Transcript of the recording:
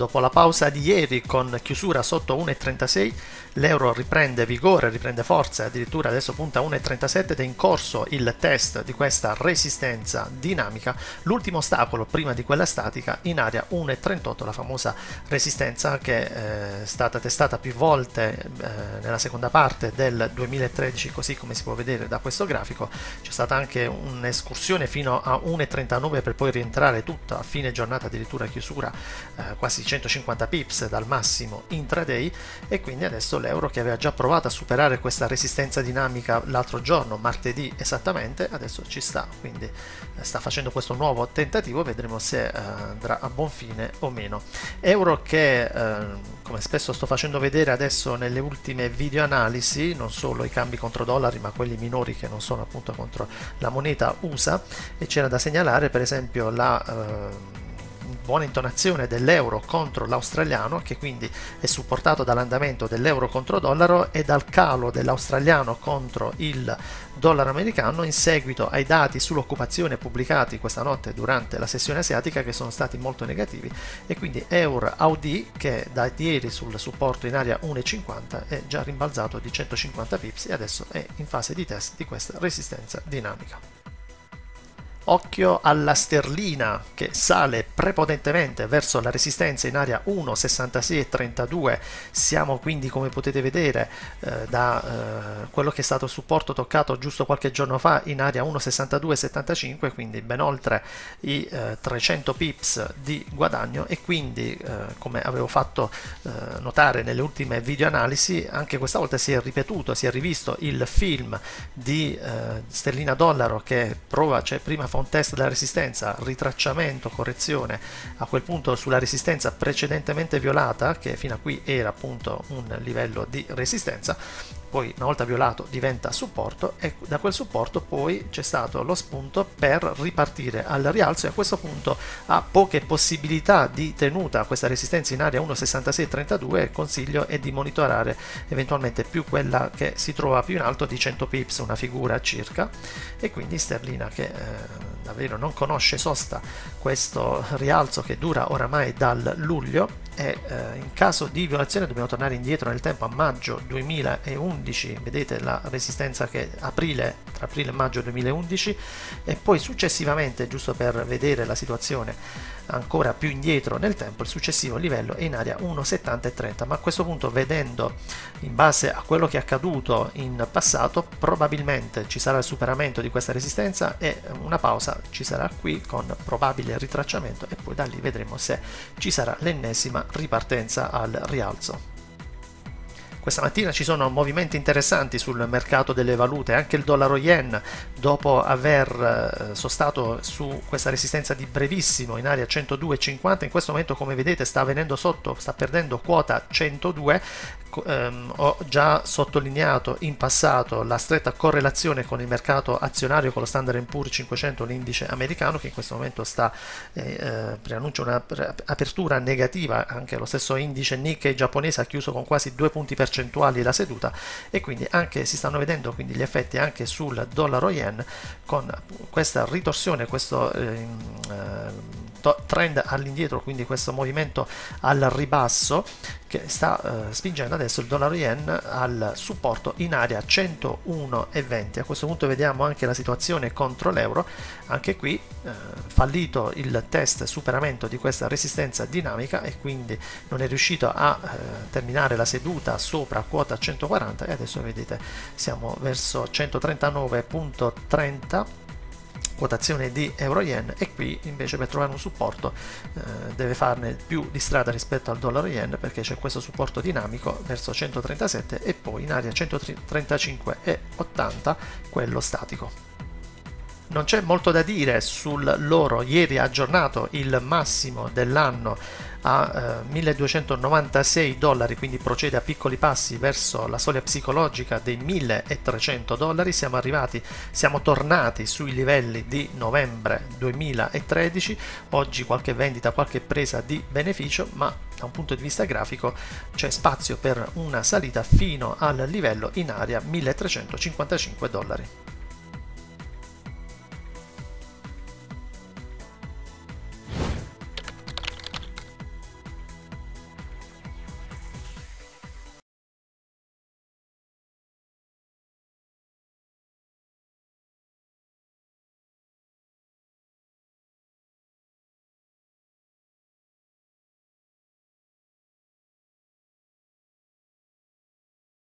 Dopo la pausa di ieri con chiusura sotto 1,36, l'euro riprende vigore, riprende forza, addirittura adesso punta 1,37 ed è in corso il test di questa resistenza dinamica. L'ultimo ostacolo prima di quella statica in area 1,38, la famosa resistenza che eh, è stata testata più volte eh, nella seconda parte del 2013, così come si può vedere da questo grafico. C'è stata anche un'escursione fino a 1,39 per poi rientrare tutta a fine giornata, addirittura chiusura eh, quasi 150 pips dal massimo intraday e quindi adesso l'euro che aveva già provato a superare questa resistenza dinamica l'altro giorno, martedì esattamente, adesso ci sta, quindi eh, sta facendo questo nuovo tentativo, vedremo se eh, andrà a buon fine o meno. Euro che eh, come spesso sto facendo vedere adesso nelle ultime video analisi, non solo i cambi contro dollari ma quelli minori che non sono appunto contro la moneta USA e c'era da segnalare per esempio la eh, buona intonazione dell'euro contro l'australiano, che quindi è supportato dall'andamento dell'euro contro dollaro e dal calo dell'australiano contro il dollaro americano in seguito ai dati sull'occupazione pubblicati questa notte durante la sessione asiatica che sono stati molto negativi e quindi Eur Audi che da ieri sul supporto in area 1,50 è già rimbalzato di 150 pips e adesso è in fase di test di questa resistenza dinamica. Occhio alla sterlina che sale prepotentemente verso la resistenza in area 1,6632. Siamo quindi, come potete vedere, eh, da eh, quello che è stato il supporto toccato giusto qualche giorno fa in area 1,6275, quindi ben oltre i eh, 300 pips di guadagno e quindi, eh, come avevo fatto eh, notare nelle ultime video analisi, anche questa volta si è ripetuto, si è rivisto il film di eh, sterlina dollaro che prova, cioè prima fa un test della resistenza, ritracciamento, correzione, a quel punto sulla resistenza precedentemente violata, che fino a qui era appunto un livello di resistenza, poi una volta violato diventa supporto e da quel supporto poi c'è stato lo spunto per ripartire al rialzo e a questo punto ha poche possibilità di tenuta questa resistenza in area 1.6632 il consiglio è di monitorare eventualmente più quella che si trova più in alto di 100 pips una figura circa e quindi sterlina che eh, davvero non conosce sosta questo rialzo che dura oramai dal luglio e eh, in caso di violazione dobbiamo tornare indietro nel tempo a maggio 2011 vedete la resistenza che aprile tra aprile e maggio 2011 e poi successivamente giusto per vedere la situazione ancora più indietro nel tempo il successivo livello è in area 1,70 e 30 ma a questo punto vedendo in base a quello che è accaduto in passato probabilmente ci sarà il superamento di questa resistenza e una pausa ci sarà qui con probabile ritracciamento e poi da lì vedremo se ci sarà l'ennesima ripartenza al rialzo. Questa mattina ci sono movimenti interessanti sul mercato delle valute, anche il dollaro yen dopo aver eh, sostato su questa resistenza di brevissimo in area 102,50 in questo momento come vedete sta venendo sotto, sta perdendo quota 102 ehm, ho già sottolineato in passato la stretta correlazione con il mercato azionario con lo Standard Poor's 500, l'indice americano che in questo momento sta eh, eh preannuncia un'apertura negativa, anche lo stesso indice Nikkei giapponese ha chiuso con quasi due punti percentuali la seduta e quindi anche si stanno vedendo quindi gli effetti anche sul dollaro yen con questa ritorsione, questo eh trend all'indietro, quindi questo movimento al ribasso che sta eh, spingendo adesso il dollaro yen al supporto in area 101,20. A questo punto vediamo anche la situazione contro l'euro, anche qui eh, fallito il test superamento di questa resistenza dinamica e quindi non è riuscito a eh, terminare la seduta sopra quota 140 e adesso vedete siamo verso 139.30 quotazione di euro yen e qui invece per trovare un supporto eh, deve farne più di strada rispetto al dollaro yen perché c'è questo supporto dinamico verso 137 e poi in area 135,80 quello statico. Non c'è molto da dire sull'oro, ieri ha aggiornato il massimo dell'anno a eh, 1296 dollari, quindi procede a piccoli passi verso la soglia psicologica dei 1300 dollari. Siamo arrivati, siamo tornati sui livelli di novembre 2013. Oggi qualche vendita, qualche presa di beneficio, ma da un punto di vista grafico c'è spazio per una salita fino al livello in area 1355 dollari.